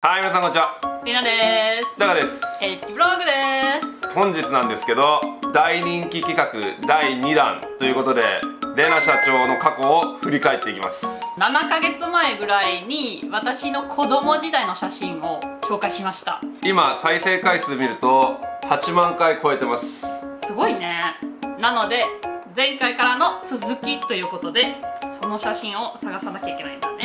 はい皆さんこんにちは。りなです。ダガです。エッティブログです。本日なんですけど大人気企画第2弾ということでレナ社長の過去を振り返っていきます。7ヶ月前ぐらいに私の子供時代の写真を紹介しました。今再生回数見ると8万回超えてます。すごいね。なので前回からの続きということでその写真を探さなきゃいけないんだ。ね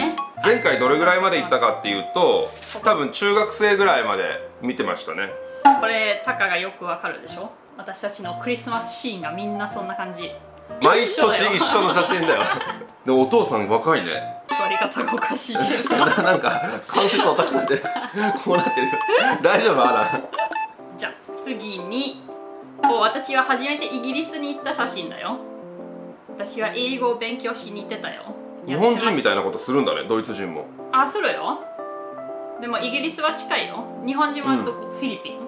前回どれぐらいまでいったかっていうと多分中学生ぐらいまで見てましたね。これタカがよくわかるでしょ？私たちのクリスマスシーンがみんなそんな感じ。毎年一緒の写真だよ。でもお父さん若いね。座り方がおかしいな なんか関節おかしくなってるこうなってる。大丈夫？アランじゃあ次にこう私は初めてイギリスに行った写真だよ。私は英語を勉強しに行ってたよ日本人みたいななことするんだねドイツ人も。あするよ。でもイギリスは近いよ日本人はどこ、フィリピン？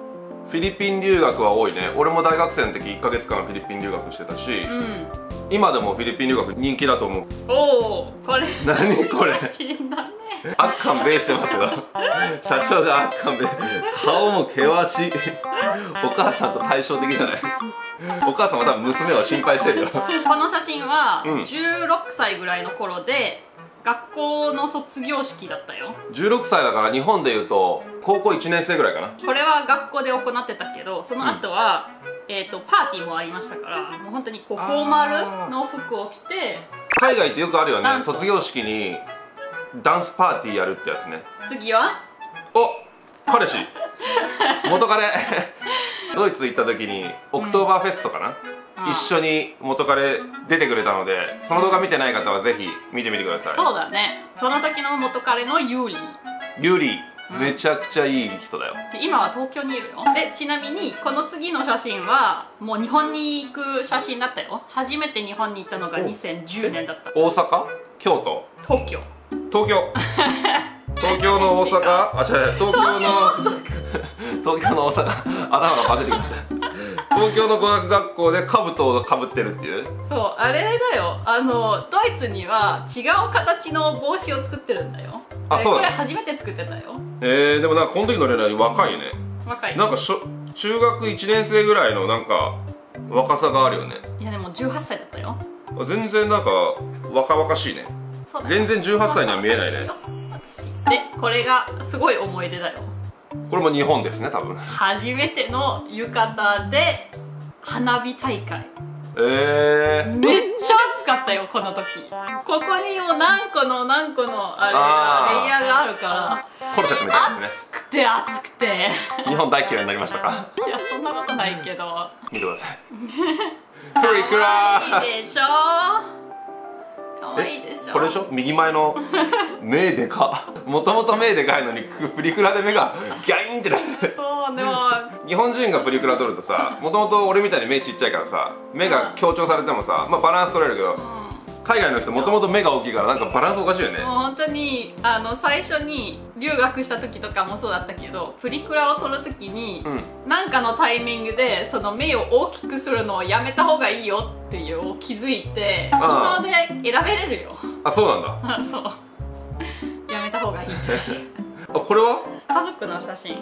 フィリピン留学は多いね。俺も大学生の時1ヶ月間フィリピン留学してたし、うん。今でもフィリピン留学人気だと思う。おおこれ。何これ？写真だねあっかんべーしてますよ。社長があっかんべー顔も険しい。お母さんと対照的じゃない。お母さんも多分娘を心配してるよ。この写真はうん。16歳ぐらいの頃で学校の卒業式だったよ。16歳だから日本でいうと高校1年生ぐらいかな。これは学校で行ってたけどその後は、えー、とパーティーもありましたからもう本当にこうフォーマルの服を着て海外ってよくあるよね。卒業式にダンスパーティーやるってやつね。次は？お彼氏。元彼。ドイツ行った時にオクトーバーフェストかな、うん。一緒に元彼出てくれたのでその動画見てない方はぜひ見てみてください。そうだね。その時の元彼のユーリー。ユリめちゃくちゃいい人だよ。で今は東京にいるよ。でちなみにこの次の写真はもう日本に行く写真だったよ。初めて日本に行ったのが2010年だった。大阪？京都？東京東京。東京の大阪。あ違う違う。東京の。東京の大阪。頭がバグってきました。東京の語学学校で兜をかぶってるっていう。そうあれだよ。あのドイツには違う形の帽子を作ってるんだよ。であそうこれ初めて作ってたよ。えー、でもなんかこの時の恋愛若いね。若いなんかしょ中学1年生ぐらいのなんか若さがあるよね。いやでも18歳だったよ。全然なんか若々しいね全然18歳には見えないね。でこれがすごい思い出だよ。これも日本ですね多分。初めての浴衣で花火大会。えー、めっちゃ暑かったよこの時。ここにも何個の何個のあれレイヤーがあるから。コルセットみたいですね。暑くて暑くて。日本大嫌いになりましたか？いやそんなことないけど。見てください。プリクラ。可愛いでしょ可愛いでしょ？これでしょ？右前の 目でか。もともと目でかいのにプリクラで目がギャインってなって。そうでも。日本人がプリクラ撮るとさもともと俺みたいに目ちっちゃいからさ目が強調されてもさ、まあ、バランス取れるけど海外の人もともと目が大きいからなんかバランスおかしいよね。もう本当にあの最初に留学した時とかもそうだったけどプリクラを撮る時に、うん。なんかのタイミングでその目を大きくするのをやめた方がいいよっていう気づいて昨日で選べれるよ。あそうなんだ。あ そう。やめた方がいいって。あこれは？家族の写真。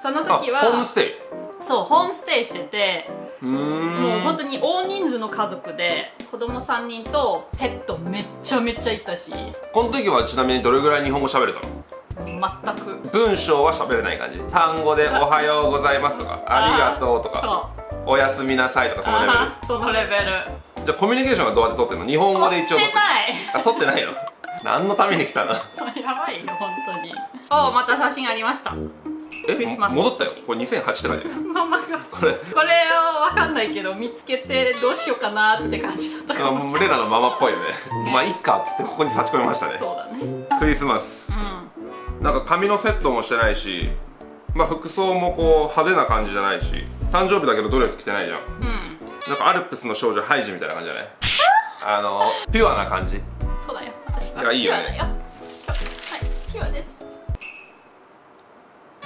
そのあ時はホームステイ。そうホームステイしててもう本当に大人数の家族で子供3人とペットめっちゃめっちゃいたし。この時はちなみにどれぐらい日本語喋れたの？全く。文章は喋れない感じ。単語で「おはようございます」とか「ありがとう」とか。そう「おやすみなさい」とかそのレベルそのレベル。じゃあコミュニケーションはどうやって取ってんの？日本語で一応取って。ない。あ取ってないの？何のために来たの？やばいよ本当に。おまた写真ありました。えクリスマス戻ったよ。これ2008って書いてるママがこれ。これを分かんないけど見つけてどうしようかなって感じだったかあもしれない。レナのママっぽいよね。まあいっかっつってここに差し込みましたね。そうだね。クリスマス。うなんか髪のセットもしてないしまあ服装もこう派手な感じじゃないし誕生日だけどドレス着てないじゃん。んうん。なんかアルプスの少女ハイジみたいな感じじゃない？あのピュアな感じ？そうだよ。私いはやいいよね。ピュアだよ。はいピュアです。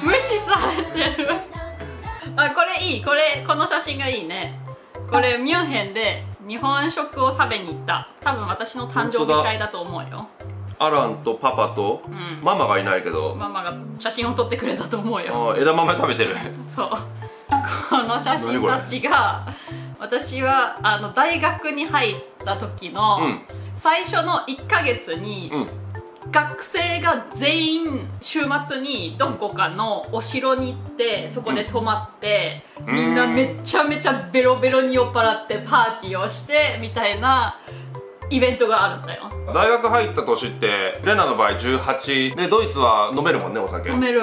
無視されてる。あこれいい。これこの写真がいいね。これミュンヘンで日本食を食べに行った。多分私の誕生日会だと思うよ。アランとパパと、ん。ママがいないけど、ママが写真を撮ってくれたと思うよ。あ枝豆食べてる。そうこの写真たちが私はあの大学に入った時の、うん。最初の1ヶ月に、うん。学生が全員週末にどこかのお城に行ってそこで泊まって、うん。みんなめっちゃめちゃベロベロに酔っ払ってパーティーをしてみたいなイベントがあるんだよ。大学入った年ってレナの場合18でドイツは飲めるもんねお酒。飲める、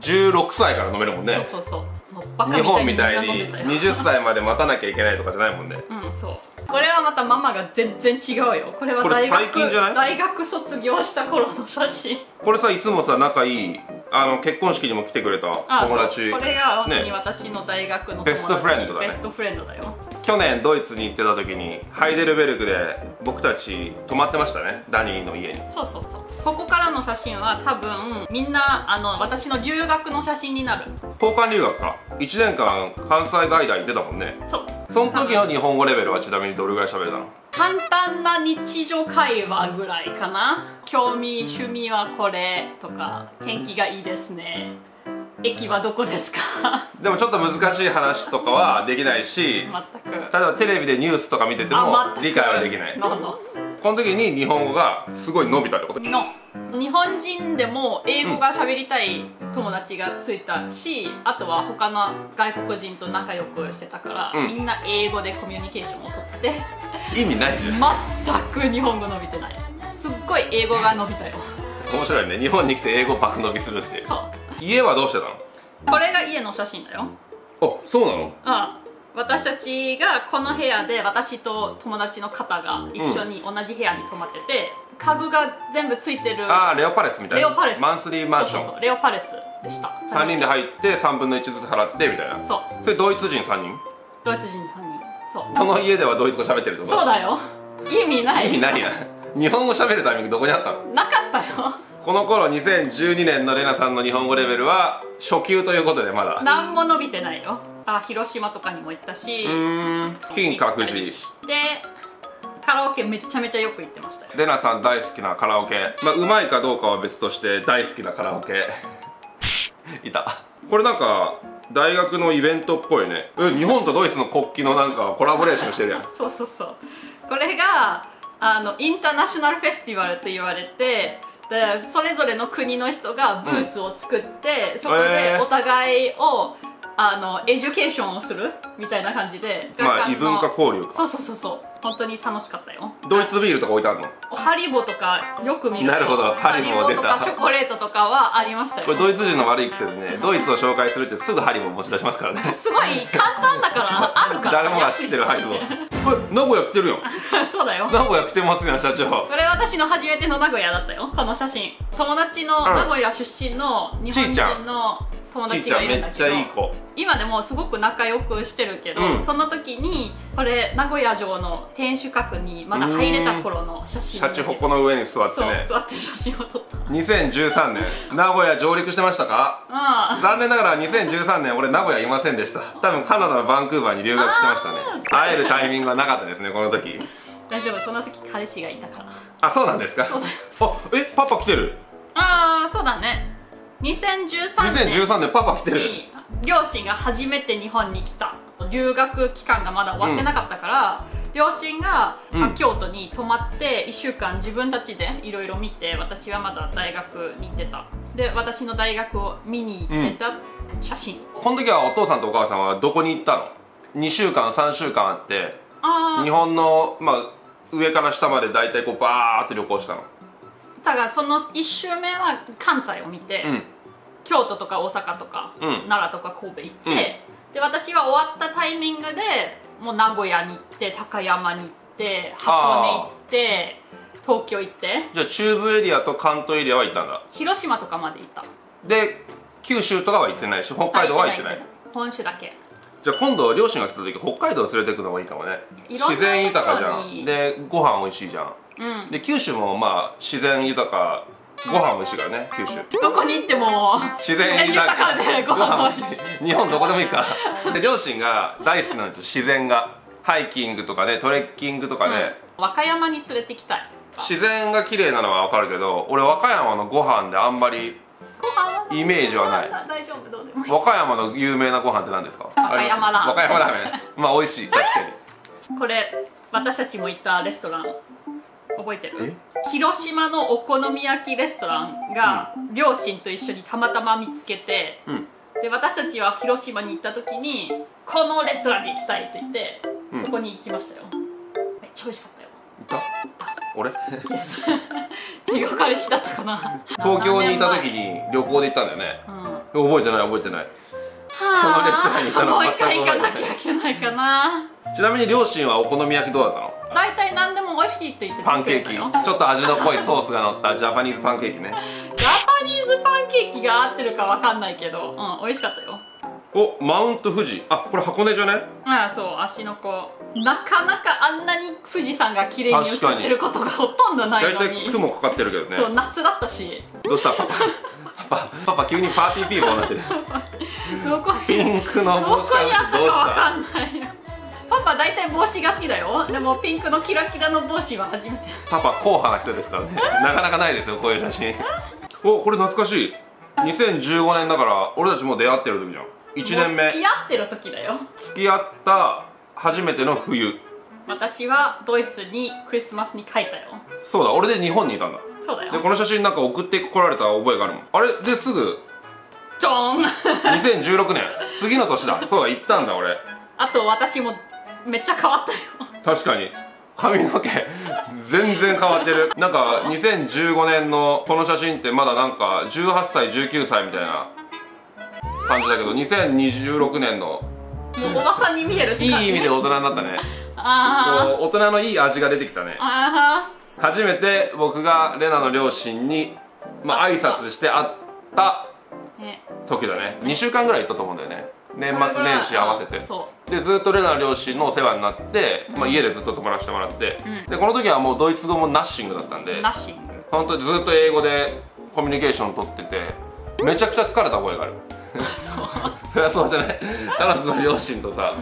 16歳から飲めるもんね。そうそうそう日本みたいにんでたよ。20歳まで待たなきゃいけないとかじゃないもんね。うんそう。これはまたママが全然違うよ。これは大学最近じゃない？大学卒業した頃の写真。これさいつもさ仲いいあの結婚式にも来てくれたあ友達。そうこれが本当にね。私の大学の友達。ベストフレンドだね。ベストフレンドだよ去年ドイツに行ってた時にハイデルベルクで僕たち泊まってましたねダニーの家に。そうそうそう。ここからの写真は多分みんなあの私の留学の写真になる。交換留学か。1年間関西外大行ってたもんね。そう。その時の日本語レベルはちなみにどれぐらい喋れたの？簡単な日常会話ぐらいかな。興味趣味はこれとか天気がいいですね駅はどこですか？でもちょっと難しい話とかはできないし全く。例えばテレビでニュースとか見てても理解はできない。この時に日本語がすごい伸びたってこと？の日本人でも英語が喋りたい友達がついたし、あとは他の外国人と仲良くしてたから、うん。みんな英語でコミュニケーションをとって。意味ないじゃん。全く日本語伸びてない。すっごい英語が伸びたよ。面白いね。日本に来て英語爆伸びするっていう。そう家はどうしてたの？これが家の写真だよ。あそうなの？あ私たちがこの部屋で私と友達の方が一緒に同じ部屋に泊まってて、家具が全部ついてるああレオパレスみたいな？レオパレス。マンスリーマンション。そうそうレオパレスでした。3人で入って3分の1ずつ払ってみたいな。そう。それドイツ人3人？ドイツ人3人。そう。その家ではドイツ語喋ってると？そうだよ。意味ない。意味ないやん日本語喋るタイミングどこにあったの？なかったよこの頃2012年のレナさんの日本語レベルは初級ということでまだ。何も伸びてないよ。あ広島とかにも行ったしうーん金閣寺して。カラオケめちゃめちゃよく行ってましたよ。レナさん大好きなカラオケ。まあうまいかどうかは別として大好きなカラオケ。いた。これなんか大学のイベントっぽいね。え日本とドイツの国旗のなんかコラボレーションしてるやん。そうそうそう。これがあのインターナショナルフェスティバルって言われてでそれぞれの国の人がブースを作って、そこえー。でお互いをあのエデュケーションをするみたいな感じでまあ異文化交流か。そうそうそうそう。本当に楽しかったよ。ドイツビールとか置いてあるの？ハリボとかよく見る。なるほど。ハリボ出た。とかチョコレートとかはありましたよ。これドイツ人の悪い癖でねドイツを紹介するってすぐハリボ持ち出しますからね。すごい簡単だからあるから。誰もが知ってるハリボこれ名古屋来てるやん。そうだよ。名古屋来てますやん社長。これ私の初めての名古屋だったよこの写真。友達の名古屋出身の日本人の友ちい達がいるんだけど。ゃいい子。今でもすごく仲良くしてるけど、うん。その時にこれ名古屋城の天守閣にまだ入れた頃の写真シャチホコの上に座ってね。座って写真を撮った。2013年名古屋上陸してましたか？うん。残念ながら2013年俺名古屋いませんでした。多分カナダのバンクーバーに留学してましたね。会えるタイミングはなかったですねこの時。大丈夫その時彼氏がいたから。あそうなんですか？あえパパ来てる？ああそうだね2013年。2013年パパ来てる。に両親が初めて日本に来た。留学期間がまだ終わってなかったから、両親が、うん。まあ京都に泊まって1週間自分たちでいろいろ見て私はまだ大学に行ってた。で私の大学を見に行ってた写真、この時はお父さんとお母さんはどこに行ったの？2週間3週間あってあ日本の、まあ、上から下まで大体こうバーって旅行したの。あだからその1週目は関西を見て、うん。京都とか大阪とか、うん。奈良とか神戸行って、うん。で私が終わったタイミングでもう名古屋に行って高山に行って箱根行って東京行って。じゃあ中部エリアと関東エリアは行ったんだ。広島とかまで行った。で九州とかは行ってないし北海道は行ってない。本州だけ。じゃあ今度両親が来た時北海道連れてくのもいいかもね。自然豊かじゃん。でご飯美味しいじゃんうん。で九州もまあ自然豊かご飯美味しいからね九州。どこに行っても。自然豊か。でご飯美味しい。い。日本どこでもいいかで両親が大好きなんですよ。自然が。ハイキングとかねトレッキングとかね、うん。和歌山に連れてきたい。自然が綺麗なのはわかるけど俺和歌山のご飯であんまりイメージはない。大丈夫どうでもいい。和歌山の有名なご飯って何ですか？和歌山ラーメン。和歌山ラーメン。まあ美味しい確かに。これ私たちも行ったレストラン覚えてる？え？広島のお好み焼きレストランが、両親と一緒にたまたま見つけてうん。で私たちは広島に行った時にこのレストランに行きたいと言って、うん。そこに行きましたよ。めっちゃ美味しかったよ。いた？俺？違う彼氏だったかな。東京にいた時に、に旅行で行ったんだよね。うん、覚えてない覚えてない。はあレストランに行ったのはもう一回行かなきゃいけないかな。ちなみに両親はお好み焼きどうだったの？大体何でも美味しいって言ってパンケーキ。ちょっと味の濃いソースが乗ったジャパニーズパンケーキね。ジャパニーズパンケーキが合ってるかわかんないけど、うん、美味しかったよ。おマウント富士。あこれ箱根じゃね？ああそう。芦ノ湖なかなかあんなに富士山が綺麗に映ってることがほとんどないのに。大体雲かかってるけどね。そう夏だったし。どうした？パパパパパパ急にパーティーピーポーになってる。どこピンクのどこ帽子かにあった？かぶってどうしわかたんないよパパ大体帽子が好きだよ。でもピンクのキラキラの帽子は初めて。パパ硬派な人ですからね。なかなかないですよこういう写真。おこれ懐かしい。2015年だから俺たちもう出会ってる時じゃん。1年目。付き合ってる時だよ。付き合った初めての冬。私はドイツにクリスマスに帰ったよ。そうだ俺で日本にいたんだ。そうだよ。でこの写真なんか送ってこられた覚えがあるもん。あれ？ですぐ？ジョーン2016年。次の年だ。そうだ行ったんだ俺。あと私もめっちゃ変わったよ。確かに。髪の毛全然変わってる。なんか2015年のこの写真ってまだなんか18歳19歳みたいな。感じだけど2026年の。もうおばさんに見えるってい感じ？い意味で大人になったね。あこう大人のいい味が出てきたね。初めて僕がレナの両親にまあ挨拶して会った時だね。2週間ぐらい行ったと思うんだよね年末年始合わせて。そでずっとレナの両親のお世話になって、まあ、家でずっと泊まらせてもらって、うん。でこの時はもうドイツ語もナッシングだったんで。うナッシング。本当にずっと英語でコミュニケーション取っててめちゃくちゃ疲れた覚えがある。そう。そりゃそうじゃない。彼女の両親とさ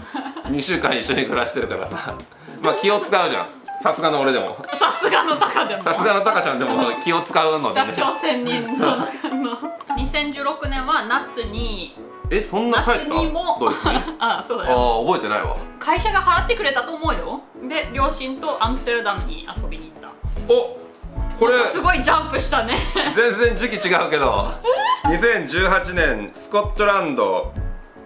2週間一緒に暮らしてるからさ。まあ気を使うじゃん。さすがの俺でも。さすがのタカでも。さすがのタカちゃんでも気を使うのでね。北朝鮮人の中の。2016年は夏にえそんな帰った夏にもドイツにあそうあだよ。あ覚えてないわ。会社が払ってくれたと思うよ。で両親とアムステルダムに遊びに行った。おこれ。すごいジャンプしたね。全然時期違うけど。2018年スコットランド。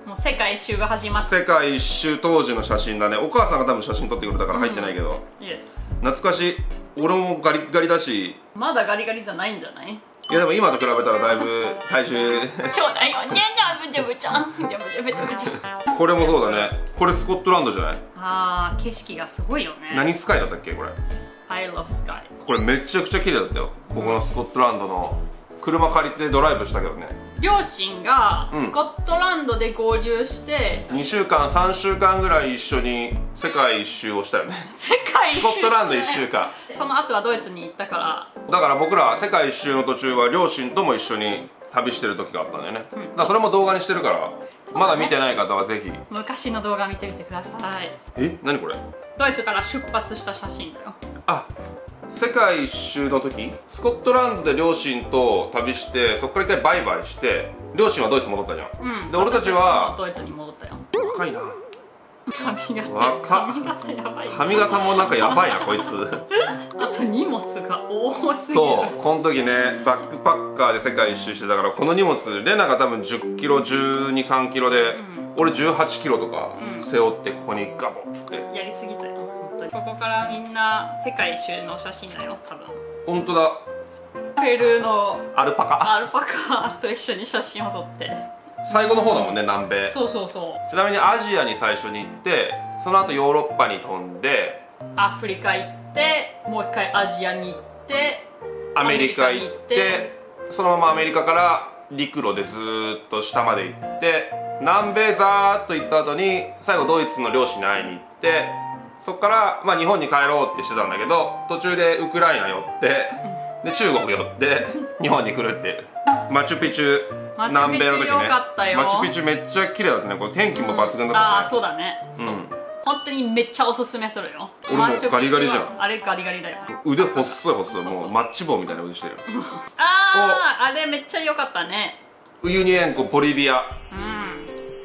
もう世界一周が始まって世界一周当時の写真だね。お母さんが多分写真撮ってくれたから入ってないけど、いいです懐かしい。俺もガリッガリだし。まだガリガリじゃないんじゃない？いやでも今と比べたらだいぶ体重。そうだよ。ねじゃぶじゃぶちゃんじゃぶじゃぶじゃぶちゃんこれもそうだね。これスコットランドじゃない？あー景色がすごいよね。何スカイだったっけこれ？I love sky これめちゃくちゃ綺麗だったよ。ここのスコットランドの。車借りてドライブしたけどね両親がうん。スコットランドで合流して、2週間3週間ぐらい一緒に世界一周をしたよね。世界一周スコットランド一週間その後はドイツに行ったから。だから僕ら世界一周の途中は両親とも一緒に旅してる時があったんだよね、だからそれも動画にしてるから、まだ見てない方はぜひ。昔の動画見てみてください。え？何これ？ドイツから出発した写真だよ。あ世界一周の時スコットランドで両親と旅してそっから一回バイバイして両親はドイツ戻ったじゃん、うん。で俺たちはドイツに戻ったよ。若いな。髪型。髪型やばい。髪型もなんかやばいなこいつ。あと荷物が多すぎる。そう。この時ねバックパッカーで世界一周してたからこの荷物レナが多分1 0キロ1 2 3キロで、俺1 8キロとかうん。背負ってここにガボッつって。やりすぎたよここからみんな世界一周の写真だよ多分。本当だ。ペルーのアルパカ。アルパカと一緒に写真を撮って。最後の方だもんね南米。そうそうそう。ちなみにアジアに最初に行ってその後ヨーロッパに飛んでアフリカ行ってもう一回アジアに行ってアメリカ行ってそのままアメリカから陸路でずーっと下まで行って南米ざーっと行った後に最後ドイツの両親に会いに行ってそっから、まあ、日本に帰ろうってしてたんだけど途中でウクライナ寄ってで中国寄って日本に来るっていう。マチュピチュ南米の時ね。マチュピチュめっちゃ綺麗だったね。これ天気も抜群だったし、ね。ああそうだね。そう、うん本当にめっちゃおすすめするよ。俺もガリガリじゃん。あれガリガリだよ。腕細い細いもうマッチ棒みたいな腕してる あああれめっちゃ良かったね。ウユニ塩湖ボリビア。うん。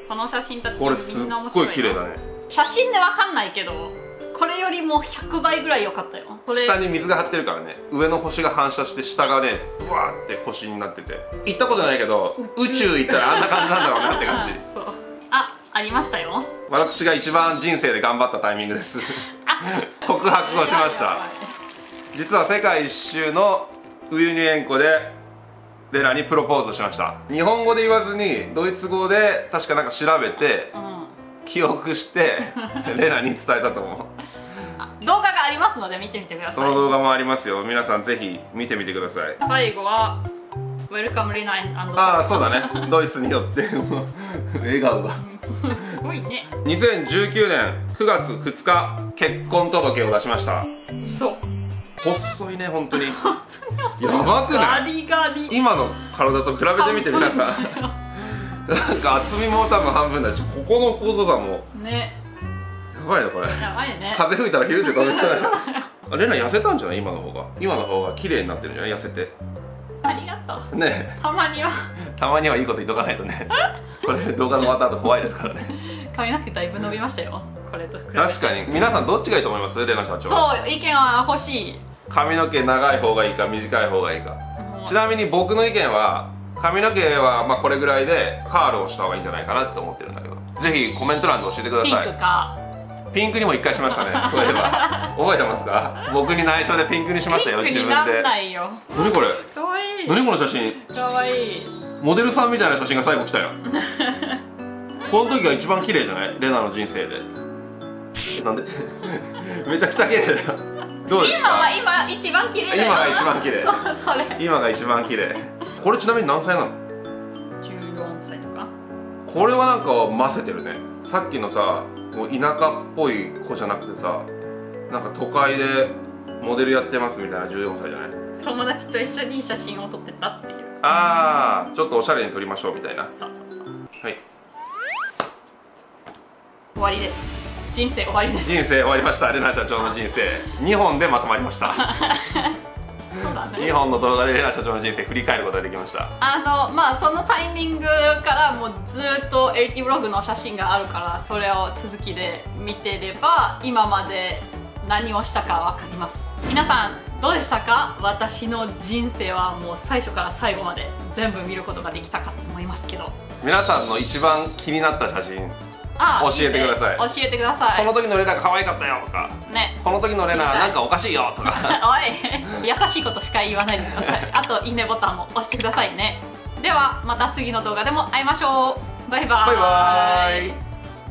この写真たちこれすっみんな面白いよごい綺麗だね写真でわかんないけどこれよりも100倍ぐらい良かったよ。これ。下に水が張ってるからね。上の星が反射して下がねブワーって星になってて。行ったことないけど宇宙行ったらあんな感じなんだろうなって感じ。そう。あありましたよ。私が一番人生で頑張ったタイミングです。告白をしました。実は世界一周のウユニ塩湖でレナにプロポーズしました。日本語で言わずにドイツ語で確かなんか調べてうん。記憶して レナに伝えたと思う。あ動画がありますので見てみてくだそさい。の動画もありますよ。皆さんぜひ見てみてください。最後は「Welcome Lena and ああそうだね。ドイツによって笑顔が。すごいね。2019年9月2日結婚届を出しました。そう細いね本当に。やばくない？今の体と比べてみて皆さん。なんか厚みも多分半分だしここの構造差もね。やばいねこれ。やばいね。風吹いたらヒューって飛びそうだレナ痩せたんじゃない？今の方が。今の方が綺麗になってるんじゃない？痩せて。ありがとう。ね。たまには。えたまにはいいこと言っとかないとね。これ動画の終わった後怖いですからね。髪の毛だいぶ伸びましたよ。これと確かに。皆さんどっちがいいと思います？レナ社長。そう意見は欲しい。髪の毛長い方がいいか短い方がいいか。ちなみに僕の意見は髪の毛はまあこれぐらいでカールをした方がいいんじゃないかなって思ってるんだけど。ぜひコメント欄で教えてくだピンさいクかピンクにも一回しましたね そういえば。覚えてますか？僕に内緒でピンクにしましたよピンクになん自分で。ないよ。何これ？何この写真？かわいい。モデルさんみたいな写真が最後来たよ。この時が一番綺麗じゃない？レナの人生で。えなんで？めちゃくちゃ綺麗だよ。どうです今はか今一番綺麗今が一番綺麗。そうそれ。今が一番綺麗。これちなみに何歳なの？14歳とか。これはなんかませてるね。さっきのさもう田舎っぽい子じゃなくてさなんか都会でモデルやってますみたいな14歳じゃない？友達と一緒に写真を撮ってたっていう。ああちょっとおしゃれに撮りましょうみたいな。はそうそうそう。い。終わりです。人生終わりです。人生終わりました。レナ社長の人生。2本でまとまりました 2本の動画でレナ社長の人生振り返ることができました。あのまあそのタイミングからもうずっと LT ブログの写真があるからそれを続きで見てれば今まで何をしたか分かります。皆さんどうでしたか？私の人生はもう最初から最後まで全部見ることができたかと思いますけど。皆さんの一番気になった写真。あ教えてください。いね教えてくださこいの時のレナが可愛かったよとか。ね。この時のレナなんかおかしいよとか。おい優しいことしか言わないでください。あといいねボタンも押してくださいね。ではまた次の動画でも会いましょう。バイバーバイバーイ